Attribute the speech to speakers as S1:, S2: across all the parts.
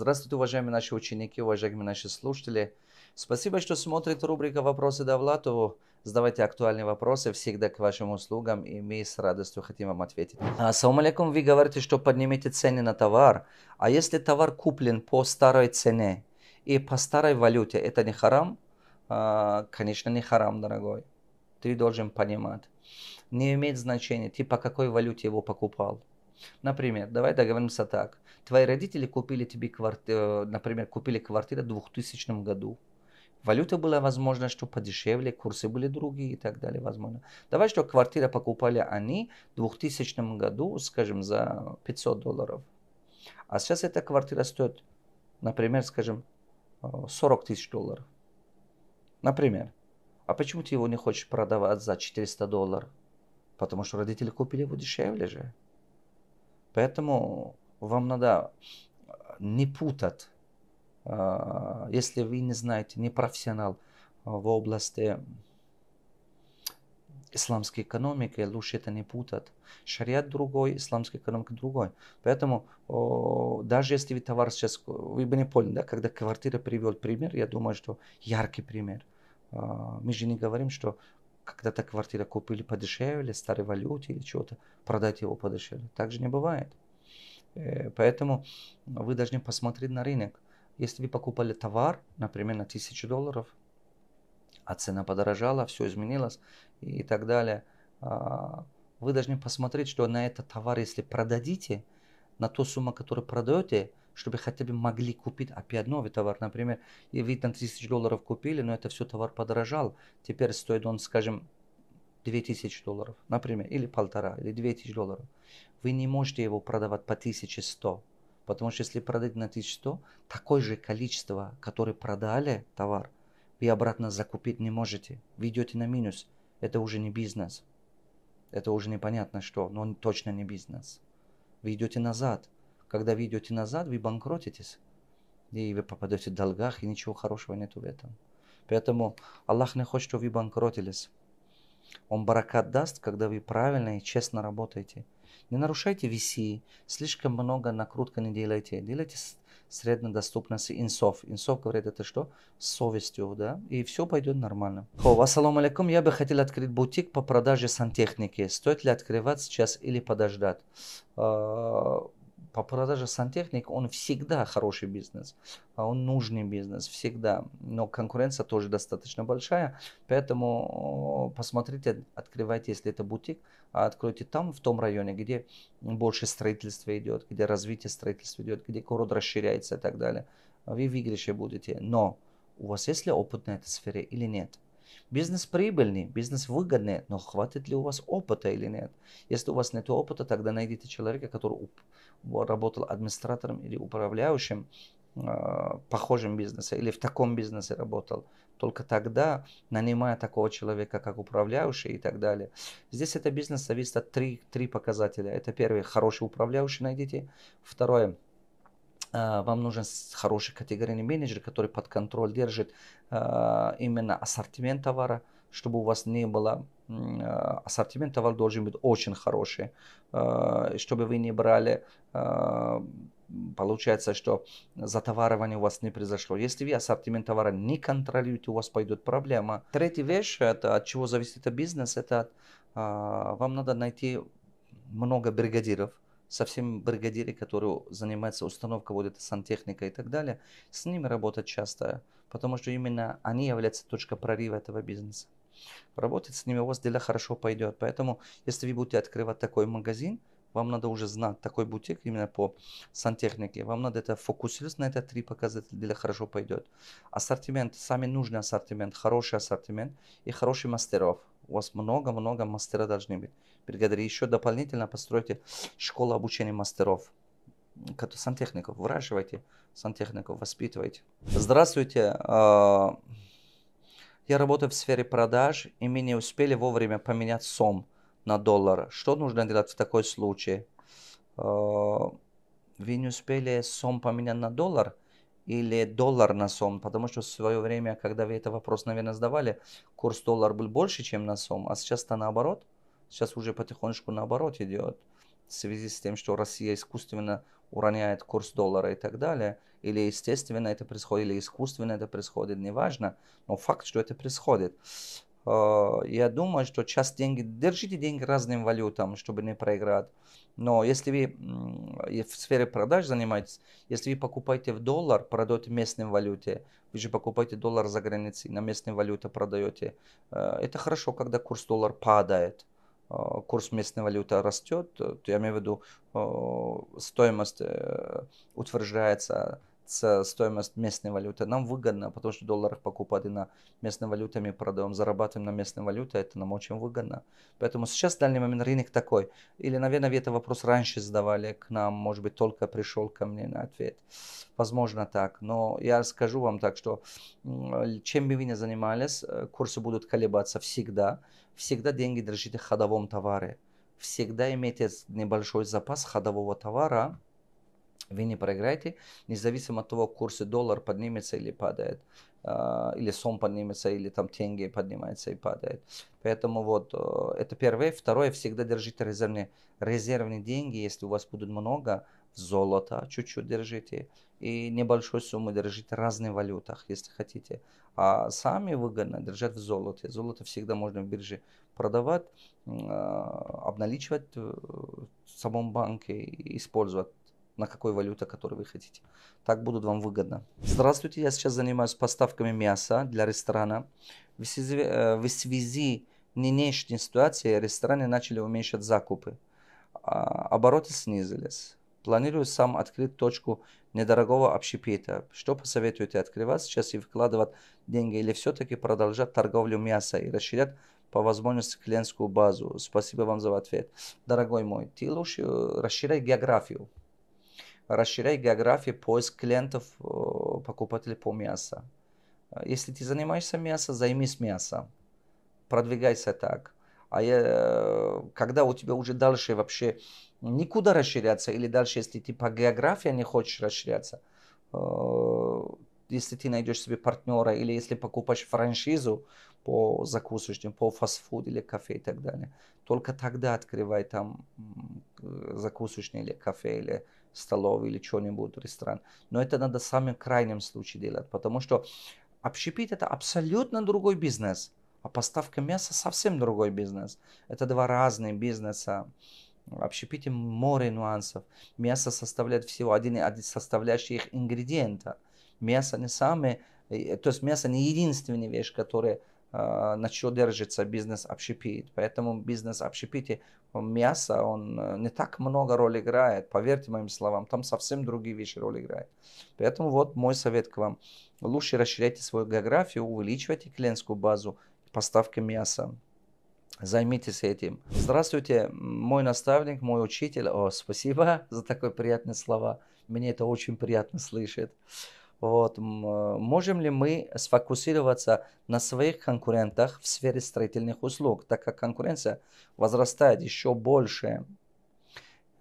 S1: Здравствуйте, уважаемые наши ученики, уважаемые наши слушатели. Спасибо, что смотрите рубрика «Вопросы Давлатову». Задавайте актуальные вопросы, всегда к вашим услугам, и мы с радостью хотим вам ответить. Ассаламу алейкум, вы говорите, что поднимете цены на товар. А если товар куплен по старой цене и по старой валюте, это не харам? А, конечно, не харам, дорогой. Ты должен понимать. Не имеет значения, ты по какой валюте его покупал. Например, давай договоримся так. Твои родители купили тебе квартиру, например, купили квартиру в 2000 году. Валюта была, возможно, что подешевле, курсы были другие и так далее, возможно. Давай, что квартира покупали они в 2000 году, скажем, за 500 долларов. А сейчас эта квартира стоит, например, скажем, 40 тысяч долларов. Например. А почему ты его не хочешь продавать за 400 долларов? Потому что родители купили его дешевле же. Поэтому вам надо не путать, а, если вы не знаете, не профессионал в области исламской экономики, лучше это не путать. Шариат другой, исламская экономика другой. Поэтому даже если вы товар сейчас, вы бы не поняли, да, когда квартира привел пример, я думаю, что яркий пример. Мы же не говорим, что когда-то квартира купили подешевле, старой валюте или чего-то, продать его подешевле. Так же не бывает. Э, поэтому вы должны посмотреть на рынок. Если вы покупали товар, например, на 1000 долларов, а цена подорожала, все изменилось и так далее, а, вы должны посмотреть, что на этот товар, если продадите, на ту сумму, которую продаете, чтобы хотя бы могли купить опять новый товар. Например, вы там 3000 долларов купили, но это все товар подорожал. Теперь стоит он, скажем, 2000 долларов, например, или полтора, или 2000 долларов. Вы не можете его продавать по 1100. Потому что если продать на 1100, такое же количество, которое продали товар, вы обратно закупить не можете. Вы идете на минус. Это уже не бизнес. Это уже непонятно что, но он точно не бизнес. Вы идете назад. Когда вы идете назад, вы банкротитесь. И вы попадете в долгах, и ничего хорошего нету в этом. Поэтому Аллах не хочет, чтобы вы банкротились. Он баракат даст, когда вы правильно и честно работаете. Не нарушайте VC, слишком много накрутка не делайте. Делайте среднодоступность инсов. Инсов говорит это что? Совестью, да? И все пойдет нормально. Хо, ассаламу алейкум. Я бы хотел открыть бутик по продаже сантехники. Стоит ли открывать сейчас или подождать? По продаже сантехник, он всегда хороший бизнес, а он нужный бизнес, всегда. Но конкуренция тоже достаточно большая, поэтому посмотрите, открывайте, если это бутик, а откройте там, в том районе, где больше строительства идет, где развитие строительства идет, где город расширяется и так далее. Вы выигрыше будете. Но у вас есть ли опыт на этой сфере или нет? Бизнес прибыльный, бизнес выгодный, но хватит ли у вас опыта или нет? Если у вас нет опыта, тогда найдите человека, который работал администратором или управляющим э, похожим бизнесе или в таком бизнесе работал. Только тогда, нанимая такого человека, как управляющий и так далее. Здесь это бизнес зависит от три, три показателя. Это первый, хороший управляющий найдите. Второе, вам нужен хороший категорийный менеджер, который под контроль держит э, именно ассортимент товара, чтобы у вас не было Э, ассортимент товара должен быть очень хороший, чтобы вы не брали получается, что затоваривание у вас не произошло. Если вы ассортимент товара не контролируете, у вас пойдет проблема. Третья вещь, это от чего зависит бизнес, это вам надо найти много бригадиров, совсем бригадиры, которые занимаются установкой вот этой сантехника и так далее, с ними работать часто, потому что именно они являются точкой прорыва этого бизнеса. Работать с ними у вас дела хорошо пойдет. Поэтому, если вы будете открывать такой магазин, вам надо уже знать такой бутик именно по сантехнике. Вам надо это фокусировать на это три показателя, для хорошо пойдет. Ассортимент, самый нужный ассортимент, хороший ассортимент и хороший мастеров. У вас много-много мастера должны быть. Бригадиры еще дополнительно постройте школу обучения мастеров сантехников, выращивайте сантехников, воспитывайте. Здравствуйте, а, я работаю в сфере продаж, и мы не успели вовремя поменять сом на доллар. Что нужно делать в такой случае? Э, вы не успели сом поменять на доллар или доллар на сом? Потому что в свое время, когда вы этот вопрос, наверное, сдавали, курс доллар был больше, чем на сом, а сейчас-то наоборот. Сейчас уже потихонечку наоборот идет в связи с тем, что Россия искусственно уроняет курс доллара и так далее, или естественно это происходит, или искусственно это происходит, неважно, но факт, что это происходит. Э, я думаю, что часть деньги, держите деньги разным валютам, чтобы не проиграть. Но если вы в сфере продаж занимаетесь, если вы покупаете в доллар, продаете местной валюте, вы же покупаете доллар за границей, на местной валюте продаете. Э, это хорошо, когда курс доллар падает, курс местной валюты растет, то я имею в виду стоимость утверждается стоимость местной валюты. Нам выгодно, потому что долларах покупать на местной валюте мы продаем, зарабатываем на местной валюте, это нам очень выгодно. Поэтому сейчас в данный момент рынок такой. Или, наверное, вы этот вопрос раньше задавали к нам, может быть, только пришел ко мне на ответ. Возможно так, но я скажу вам так, что чем бы вы ни занимались, э, курсы будут колебаться всегда. Всегда деньги держите в ходовом товаре. Всегда имейте небольшой запас ходового товара, вы не проиграете, независимо от того, курсы доллар поднимется или падает, а, или сом поднимется, или там тенге поднимается и падает. Поэтому вот э, это первое. Второе, всегда держите резервные, резервные деньги, если у вас будет много, золото чуть-чуть держите и небольшой суммы держите в разных валютах, если хотите. А сами выгодно держать в золоте. Золото всегда можно в бирже продавать, а, обналичивать э, в самом банке и использовать на какой валюте, которую вы хотите. Так будут вам выгодно. Здравствуйте, я сейчас занимаюсь поставками мяса для ресторана. В связи, э, в связи нынешней ситуации рестораны начали уменьшать закупы. А, обороты снизились. Планирую сам открыть точку недорогого общепита. Что посоветуете открывать сейчас и вкладывать деньги или все-таки продолжать торговлю мяса и расширять по возможности клиентскую базу? Спасибо вам за ответ. Дорогой мой, ты лучше э, расширяй географию расширяй географию, поиск клиентов, э, покупателей по мясу. Если ты занимаешься мясом, займись мясом. Продвигайся так. А я, э, когда у тебя уже дальше вообще никуда расширяться, или дальше, если ты по географии не хочешь расширяться, э, если ты найдешь себе партнера, или если покупаешь франшизу по закусочным, по фастфуд или кафе и так далее, только тогда открывай там закусочный или кафе или столовый или что-нибудь, ресторан. Но это надо в самом крайнем случае делать, потому что общепит это абсолютно другой бизнес, а поставка мяса совсем другой бизнес. Это два разных бизнеса. В общепите море нюансов. Мясо составляет всего один из составляющих ингредиента. Мясо не самое, э, то есть мясо не единственная вещь, которая а, на что держится бизнес общепит. Поэтому бизнес общепите мясо, он э, не так много роль играет, поверьте моим словам, там совсем другие вещи роль играют. Поэтому вот мой совет к вам. Лучше расширяйте свою географию, увеличивайте клиентскую базу поставки мяса. Займитесь этим. Здравствуйте, мой наставник, мой учитель. О, спасибо за такие приятные слова. Мне это очень приятно слышать. Вот, можем ли мы сфокусироваться на своих конкурентах в сфере строительных услуг, так как конкуренция возрастает еще больше,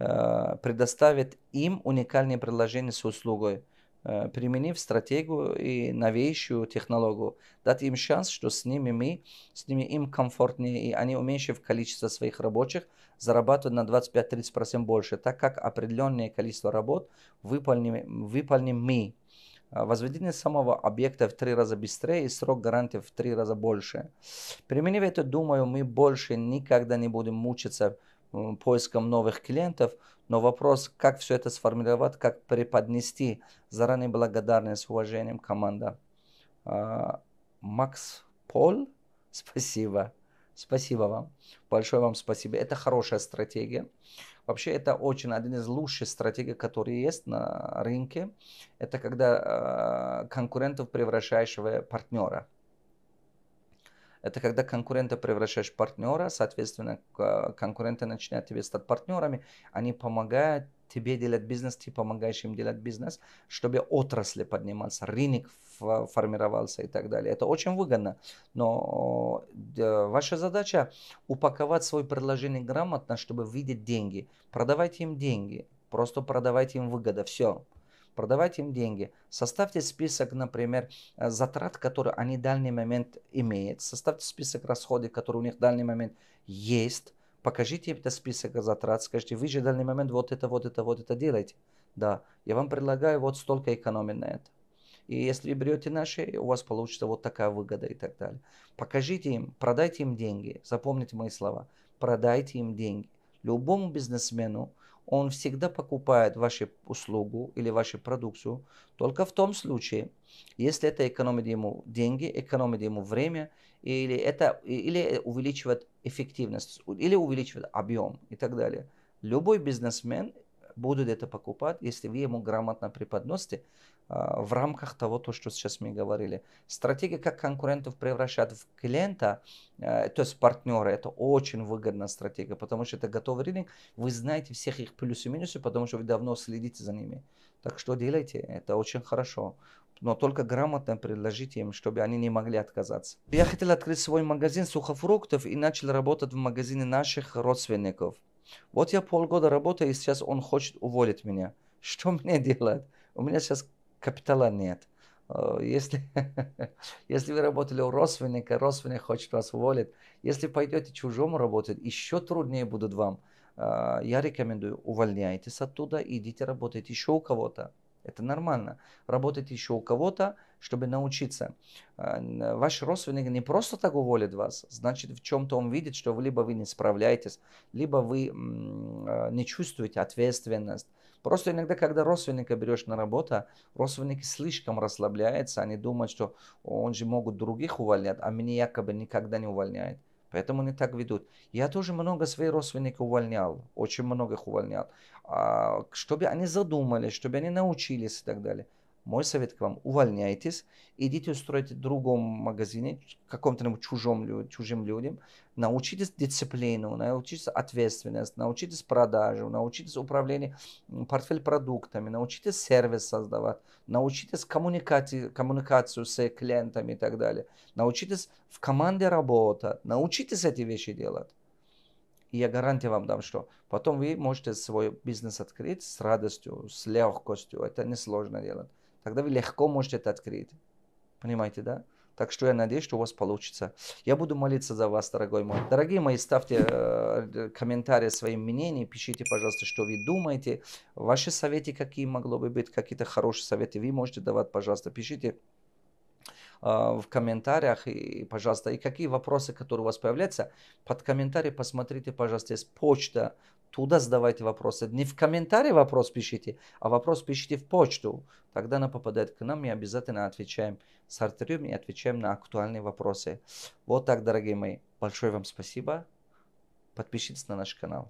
S1: э, предоставит им уникальные предложения с услугой, применив стратегию и новейшую технологию, дать им шанс, что с ними мы, с ними им комфортнее, и они, уменьшив количество своих рабочих, зарабатывают на 25-30% больше, так как определенное количество работ выполним, выполним мы, а, возведение самого объекта в три раза быстрее и срок гарантии в три раза больше. Применив это, думаю, мы больше никогда не будем мучиться поиском новых клиентов, но вопрос, как все это сформировать, как преподнести, заранее благодарность с уважением команда. А, Макс Пол, спасибо. Спасибо вам. Большое вам спасибо. Это хорошая стратегия. Вообще это очень один из лучших стратегий, которые есть на рынке. Это когда э, конкурентов превращаешь в партнера. Это когда конкурента превращаешь в партнера, соответственно, конкуренты начинают тебе стать партнерами, они помогают тебе делать бизнес, ты помогаешь им делать бизнес, чтобы отрасли подниматься, рынок формировался и так далее. Это очень выгодно. Но ваша задача упаковать свое предложение грамотно, чтобы видеть деньги. Продавайте им деньги. Просто продавайте им выгода. Все. Продавайте им деньги. Составьте список, например, затрат, которые они в данный момент имеют. Составьте список расходов, которые у них в данный момент есть покажите этот список затрат, скажите, вы же в данный момент вот это, вот это, вот это делаете. Да, я вам предлагаю вот столько экономить на это. И если вы берете наши, у вас получится вот такая выгода и так далее. Покажите им, продайте им деньги. Запомните мои слова. Продайте им деньги. Любому бизнесмену он всегда покупает вашу услугу или вашу продукцию только в том случае, если это экономит ему деньги, экономит ему время, или это или увеличивает эффективность, или увеличивает объем и так далее. Любой бизнесмен будет это покупать, если вы ему грамотно преподносите в рамках того, то, что сейчас мы говорили. Стратегия, как конкурентов превращать в клиента, а, то есть партнера, это очень выгодная стратегия, потому что это готовый рынок, вы знаете всех их плюсы и минусы, потому что вы давно следите за ними. Так что делайте, это очень хорошо. Но только грамотно предложите им, чтобы они не могли отказаться. Я хотел открыть свой магазин сухофруктов и начал работать в магазине наших родственников. Вот я полгода работаю, и сейчас он хочет уволить меня. Что мне делать? У меня сейчас капитала нет. Э, если, если вы работали у родственника, родственник хочет вас уволить. Если пойдете чужому работать, еще труднее будут вам. Э, я рекомендую, увольняйтесь оттуда, идите работать еще у кого-то. Это нормально. Работать еще у кого-то, чтобы научиться. Э, ваш родственник не просто так уволит вас, значит в чем-то он видит, что вы либо вы не справляетесь, либо вы не чувствуете ответственность. Просто иногда, когда родственника берешь на работу, родственники слишком расслабляются, они думают, что он же могут других увольнять, а меня якобы никогда не увольняет. Поэтому они так ведут. Я тоже много своих родственников увольнял, очень многих увольнял. А, чтобы они задумались, чтобы они научились и так далее. Мой совет к вам, увольняйтесь, идите устроите в другом магазине, каком-то чужом, чужим людям, научитесь дисциплину, научитесь ответственность, научитесь продажу, научитесь управлению портфель продуктами, научитесь сервис создавать, научитесь коммуникации, коммуникацию с клиентами и так далее, научитесь в команде работать, научитесь эти вещи делать. И я гарантию вам дам, что потом вы можете свой бизнес открыть с радостью, с легкостью. Это несложно делать тогда вы легко можете это открыть. Понимаете, да? Так что я надеюсь, что у вас получится. Я буду молиться за вас, дорогой мой. Дорогие мои, ставьте э, комментарии своим мнением, пишите, пожалуйста, что вы думаете. Ваши советы какие могло бы быть, какие-то хорошие советы вы можете давать, пожалуйста, пишите в комментариях, и, пожалуйста, и какие вопросы, которые у вас появляются, под комментарии посмотрите, пожалуйста, есть почта, Туда задавайте вопросы. Не в комментарии вопрос пишите, а вопрос пишите в почту. Тогда она попадает к нам, и обязательно отвечаем. Сортируем и отвечаем на актуальные вопросы. Вот так, дорогие мои. Большое вам спасибо. Подпишитесь на наш канал.